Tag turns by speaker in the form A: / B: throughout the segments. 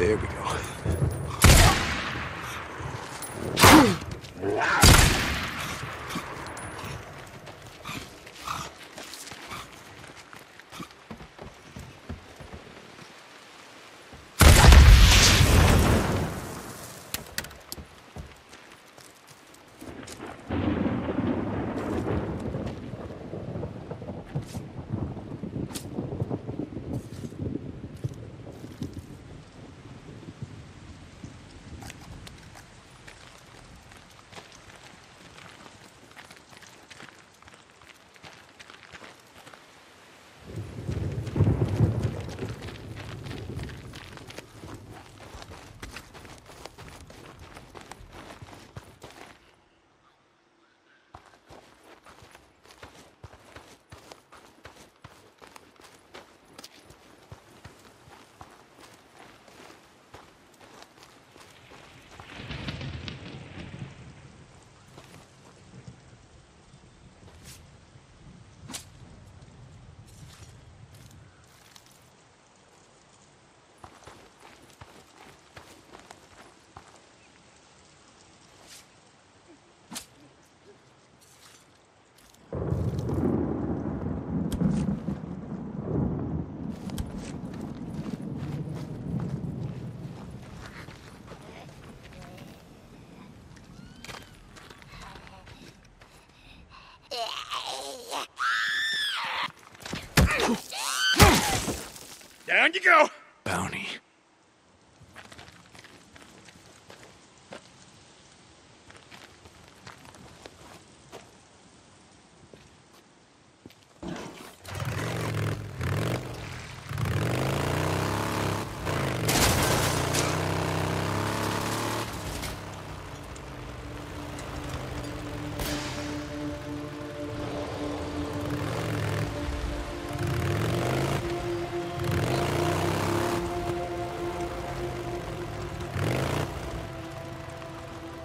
A: There we go.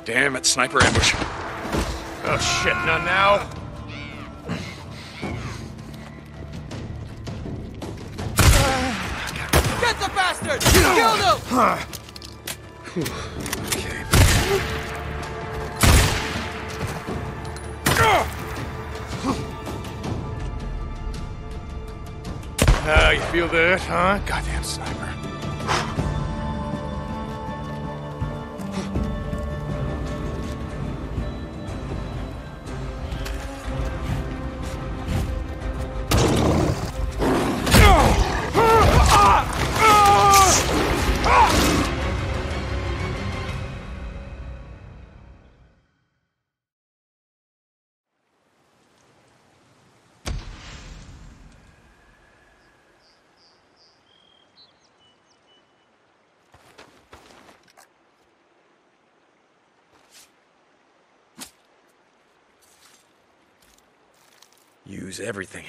A: Damn it, sniper ambush.
B: Oh shit, not now.
C: Get the bastard! Kill them!
A: Okay.
B: Ah, you feel that, huh? Goddamn sniper.
A: Use everything.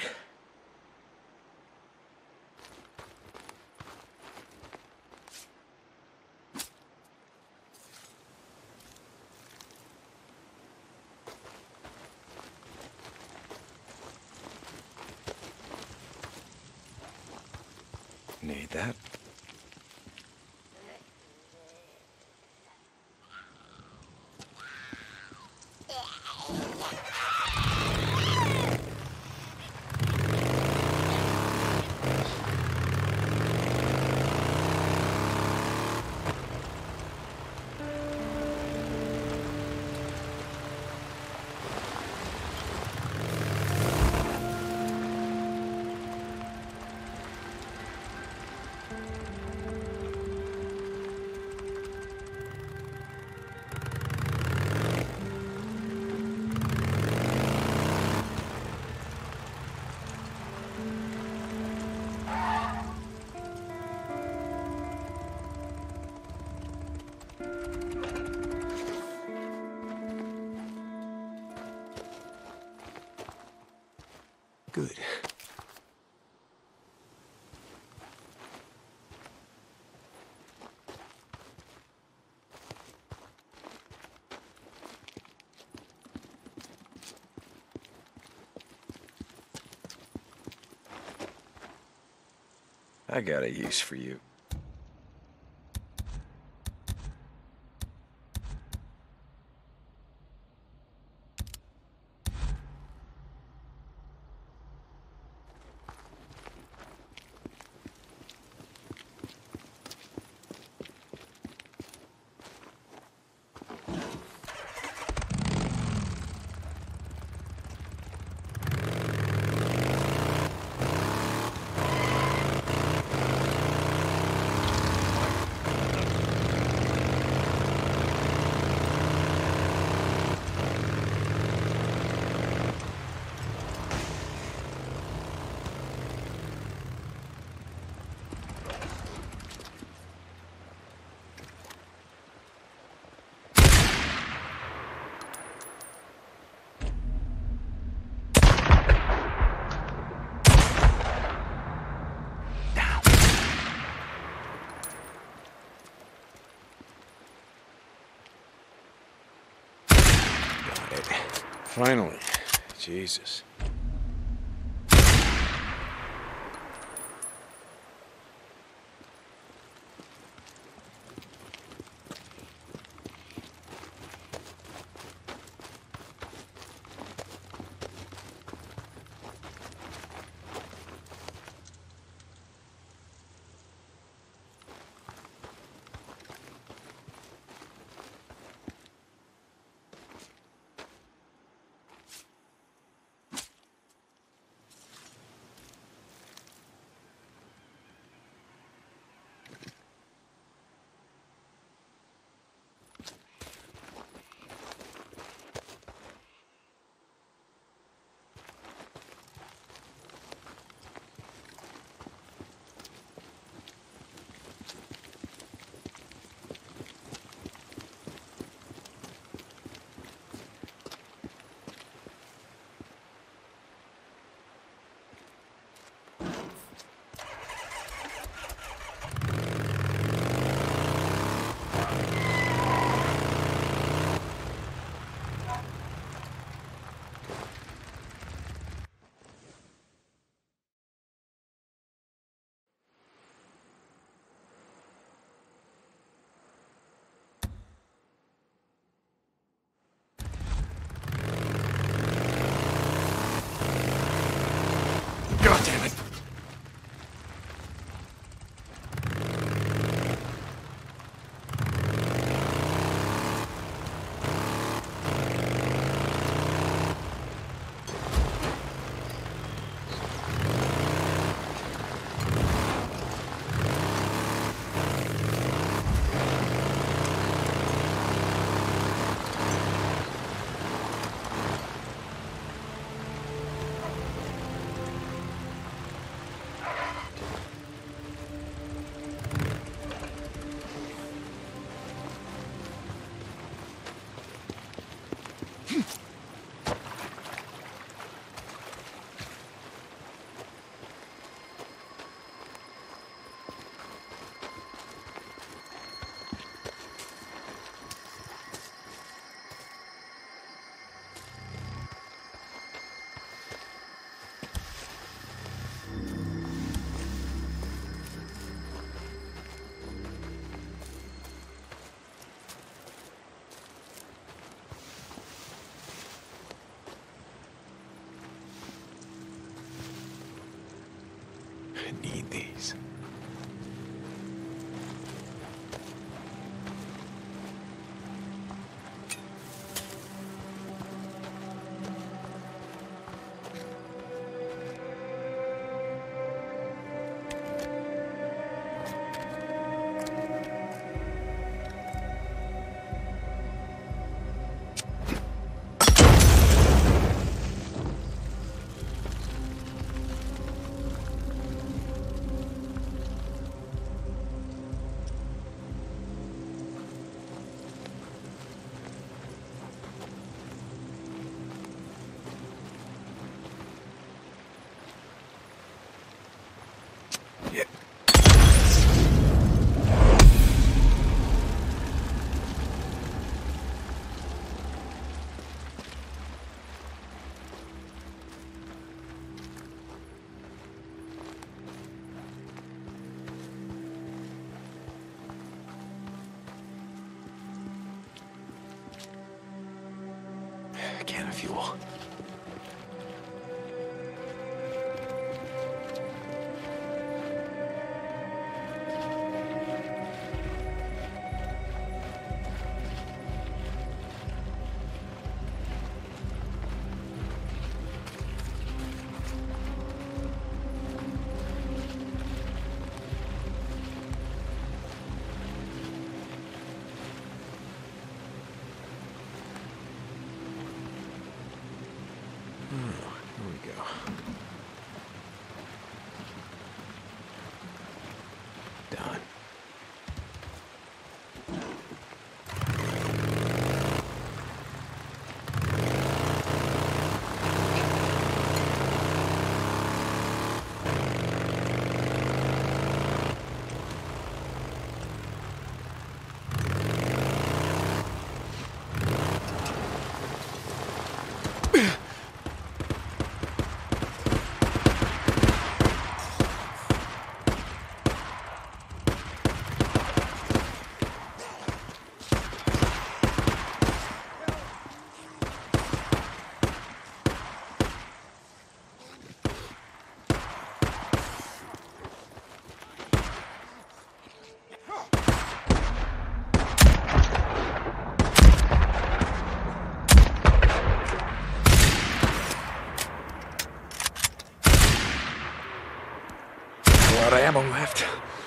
A: I got a use for you. Got it. Finally. Jesus. Need these. Can of fuel. Here left.